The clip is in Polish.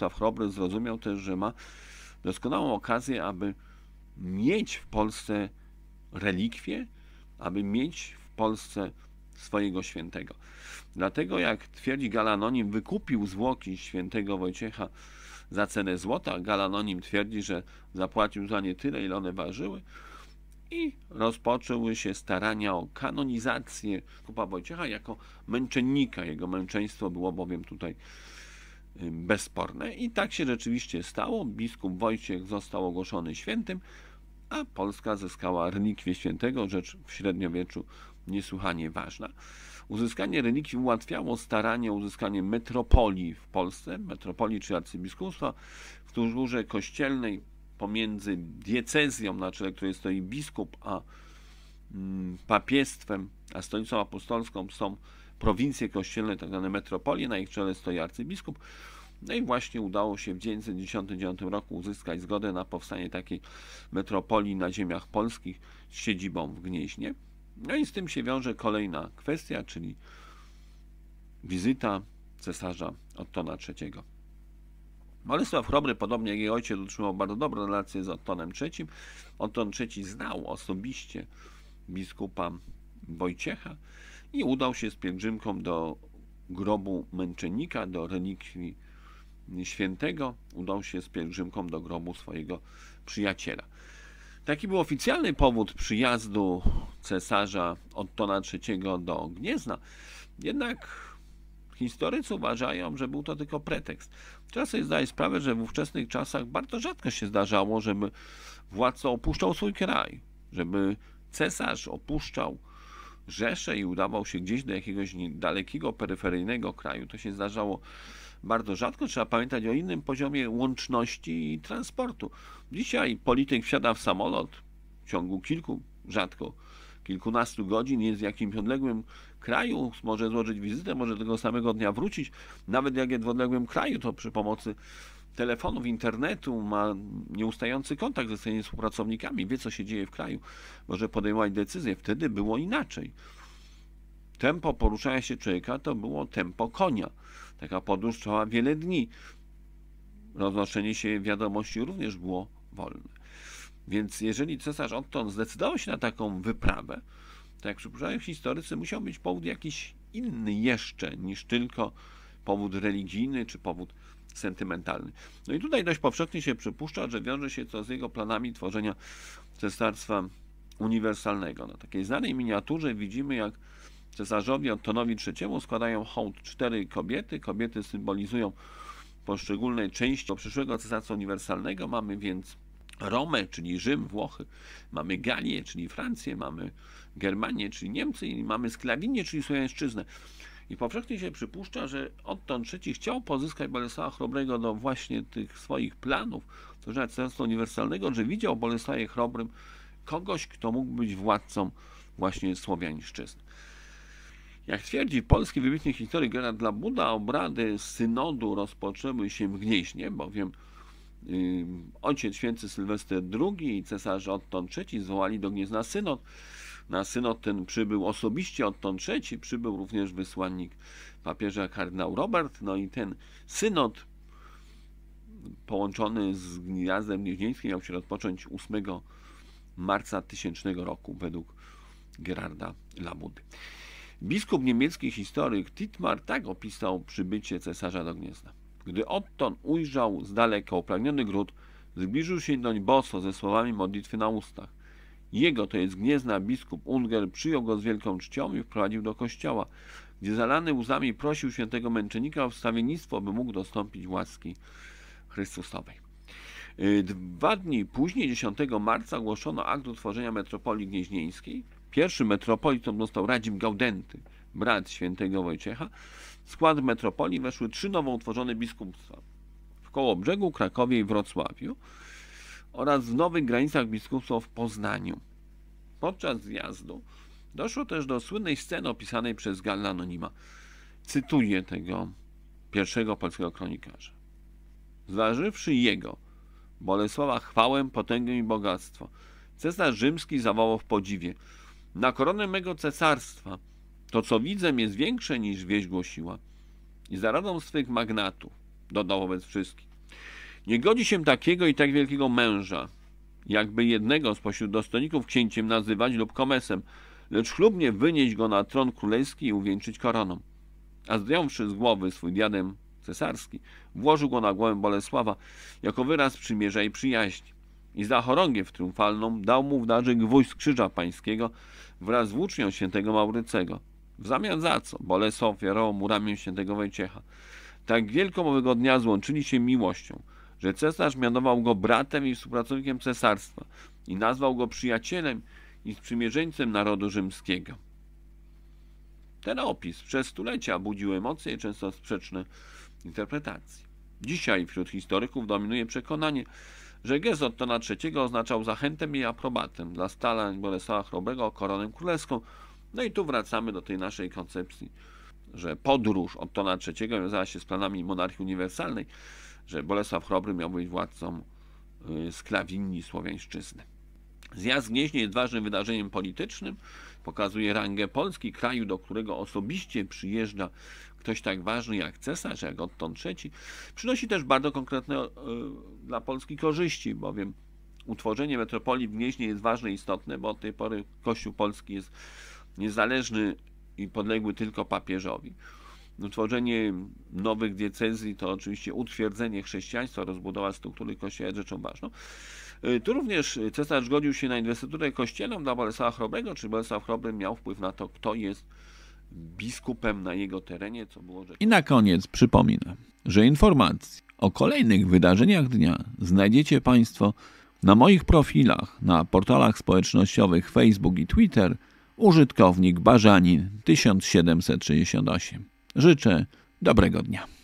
Bolesław Chrobry zrozumiał też, że ma doskonałą okazję, aby mieć w Polsce relikwie, aby mieć w Polsce swojego świętego. Dlatego, jak twierdzi Galanonim, wykupił zwłoki świętego Wojciecha za cenę złota. Galanonim twierdzi, że zapłacił za nie tyle, ile one ważyły. I rozpoczęły się starania o kanonizację kupa Wojciecha jako męczennika. Jego męczeństwo było bowiem tutaj bezsporne. I tak się rzeczywiście stało. Biskup Wojciech został ogłoszony świętym, a Polska zyskała relikwię świętego, rzecz w średniowieczu niesłychanie ważna. Uzyskanie relikwii ułatwiało staranie o uzyskanie metropolii w Polsce, metropolii czy arcybiskupstwa, w strukturze kościelnej pomiędzy diecezją, na czele której stoi biskup, a mm, papiestwem, a stolicą apostolską są prowincje kościelne, tak zwane metropolie, na ich czele stoi arcybiskup. No i właśnie udało się w 1999 roku uzyskać zgodę na powstanie takiej metropolii na ziemiach polskich z siedzibą w Gnieźnie. No i z tym się wiąże kolejna kwestia, czyli wizyta cesarza Ottona III. Bolesław Chrobry, podobnie jak jej ojciec, utrzymał bardzo dobre relacje z Ottonem III. Otton III znał osobiście biskupa Wojciecha i udał się z pielgrzymką do grobu męczennika, do relikwii świętego. Udał się z pielgrzymką do grobu swojego przyjaciela. Taki był oficjalny powód przyjazdu cesarza Ottona III do Gniezna. Jednak historycy uważają, że był to tylko pretekst. Trzeba sobie zdać sprawę, że w ówczesnych czasach bardzo rzadko się zdarzało, żeby władca opuszczał swój kraj, żeby cesarz opuszczał Rzeszę i udawał się gdzieś do jakiegoś dalekiego, peryferyjnego kraju. To się zdarzało bardzo rzadko. Trzeba pamiętać o innym poziomie łączności i transportu. Dzisiaj polityk wsiada w samolot w ciągu kilku, rzadko kilkunastu godzin, jest w jakimś odległym kraju, może złożyć wizytę, może tego samego dnia wrócić. Nawet jak jest w odległym kraju, to przy pomocy telefonów, internetu, ma nieustający kontakt ze swoimi współpracownikami, wie co się dzieje w kraju, może podejmować decyzje. Wtedy było inaczej. Tempo poruszania się człowieka to było tempo konia. Taka podróż trwała wiele dni. Roznoszenie się wiadomości również było wolne. Więc jeżeli cesarz Otton zdecydował się na taką wyprawę, to jak przypuszczają historycy, musiał być powód jakiś inny jeszcze niż tylko powód religijny czy powód sentymentalny. No i tutaj dość powszechnie się przypuszcza, że wiąże się to z jego planami tworzenia cesarstwa uniwersalnego. Na takiej znanej miniaturze widzimy, jak cesarzowi Ottonowi III składają hołd cztery kobiety. Kobiety symbolizują poszczególne części przyszłego cesarstwa uniwersalnego. Mamy więc Romę, czyli Rzym, Włochy, mamy Galię, czyli Francję, mamy Germanię, czyli Niemcy i mamy Sklawinię, czyli Słowiańszczyznę. I powszechnie się przypuszcza, że Otton III chciał pozyskać Bolesława Chrobrego do właśnie tych swoich planów, tworzenia Cesarstwa Uniwersalnego, że widział Bolesławie Chrobrym kogoś, kto mógł być władcą właśnie Słowiańszczyzny. Jak twierdzi polski wybitny historyk Gerard Labuda, obrady synodu rozpoczęły się w Gnieźnie, bowiem ojciec święty Sylwester II i cesarz Otton III zwołali do Gniezna synod, na synod ten przybył osobiście Otton III, przybył również wysłannik papieża kardynał Robert, no i ten synod połączony z gniazdem gnieźnieńskim miał się rozpocząć 8 marca 1000 roku według Gerarda Labudy. Biskup niemiecki historyk Titmar tak opisał przybycie cesarza do Gniezna. Gdy Otton ujrzał z daleka upragniony gród, zbliżył się doń boso ze słowami modlitwy na ustach. Jego, to jest Gniezna, biskup Unger, przyjął go z wielką czcią i wprowadził do kościoła, gdzie zalany łzami prosił świętego męczennika o wstawiennictwo, by mógł dostąpić łaski Chrystusowej. Y, dwa dni później, 10 marca, ogłoszono akt utworzenia metropolii gnieźnieńskiej. Pierwszym metropolitą został Radzim Gaudenty, brat świętego Wojciecha. W skład metropolii weszły trzy nowo utworzone biskupstwa w Kołobrzegu, Krakowie i Wrocławiu oraz w nowych granicach biskupstwa w Poznaniu. Podczas zjazdu doszło też do słynnej sceny opisanej przez Galla Anonima. Cytuję tego pierwszego polskiego kronikarza. Zważywszy jego, Bolesława chwałę, potęgę i bogactwo, cesarz rzymski zawołał w podziwie. Na koronę mego cesarstwa to, co widzę, jest większe niż wieść głosiła. I za radą swych magnatów, dodał wobec wszystkich, Nie godzi się takiego i tak wielkiego męża, jakby jednego spośród dostojników księciem nazywać lub komesem, lecz chlubnie wynieść go na tron królewski i uwieńczyć koroną. A zdjąwszy z głowy swój diadem cesarski, włożył go na głowę Bolesława jako wyraz przymierza i przyjaźni. I za chorągiew triumfalną dał mu w darze gwóźdź krzyża pańskiego wraz z włócznią świętego Maurycego. W zamian za co Bolesław ofiarował mu ramię świętego Wojciecha. Tak wielką owego dnia złączyli się miłością, że cesarz mianował go bratem i współpracownikiem cesarstwa i nazwał go przyjacielem i sprzymierzeńcem narodu rzymskiego. Ten opis przez stulecia budził emocje i często sprzeczne interpretacje. Dzisiaj wśród historyków dominuje przekonanie, że gest Ottona III oznaczał zachętę i aprobatę dla stalań Bolesława Chrobrego o koronę królewską. No i tu wracamy do tej naszej koncepcji, że podróż Ottona III wiązała się z planami monarchii uniwersalnej, że Bolesław Chrobry miał być władcą y, sklawinni słowiańszczyzny. Zjazd Gnieźnie jest ważnym wydarzeniem politycznym, pokazuje rangę Polski, kraju, do którego osobiście przyjeżdża ktoś tak ważny jak cesarz, jak Otton III. Przynosi też bardzo konkretne y, dla Polski korzyści, bowiem utworzenie metropolii w Gnieźnie jest ważne i istotne, bo od tej pory Kościół Polski jest niezależny i podległy tylko papieżowi. Utworzenie nowych diecezji to oczywiście utwierdzenie chrześcijaństwa, rozbudowa struktury kościoła jest rzeczą ważną. Y, tu również cesarz zgodził się na inwestyturę kościelną dla Bolesława Chrobrego, czy Bolesław Chrobry miał wpływ na to, kto jest biskupem na jego terenie, co było rzeczą. I na koniec przypominam, że informacje o kolejnych wydarzeniach dnia znajdziecie Państwo na moich profilach na portalach społecznościowych Facebook i Twitter użytkownik Barzanin 1768. Życzę dobrego dnia.